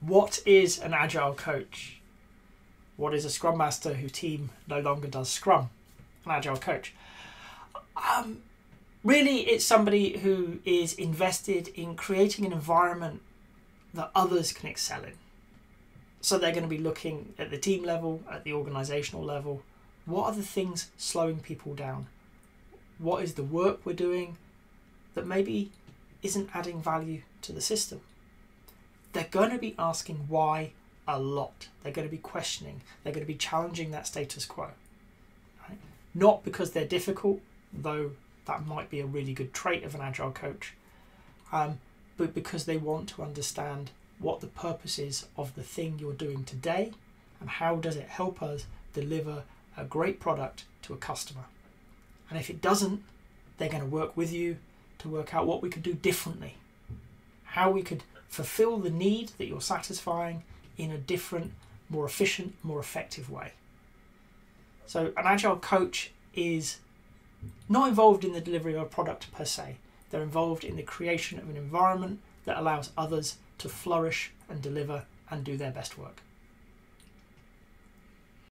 what is an agile coach? What is a scrum master whose team no longer does scrum? An agile coach. Um, really, it's somebody who is invested in creating an environment that others can excel in. So they're going to be looking at the team level, at the organizational level. What are the things slowing people down? What is the work we're doing that maybe isn't adding value to the system? Going to be asking why a lot. They're going to be questioning. They're going to be challenging that status quo. Right? Not because they're difficult, though that might be a really good trait of an agile coach, um, but because they want to understand what the purpose is of the thing you're doing today and how does it help us deliver a great product to a customer. And if it doesn't, they're going to work with you to work out what we could do differently, how we could fulfill the need that you're satisfying in a different, more efficient, more effective way. So, an agile coach is not involved in the delivery of a product per se, they're involved in the creation of an environment that allows others to flourish and deliver and do their best work.